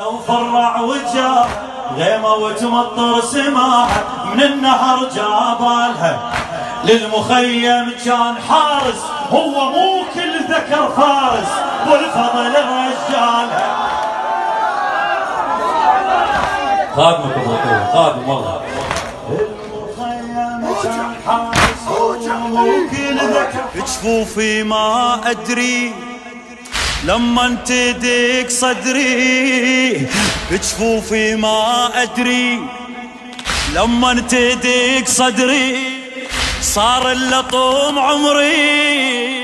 وفرع وجاه غيمة وتمطر سماحة من النهر جابالها للمخيم كان حارس هو مو كل ذكر فارس. والفضل رجالها خادمك ابو خادم والله. المخيم كان حارس هو مو كل ذكر جفوفي ما أدري. لما تدق صدري جفوفي ما أدري. لما تدق صدري صار اللطوم عمري.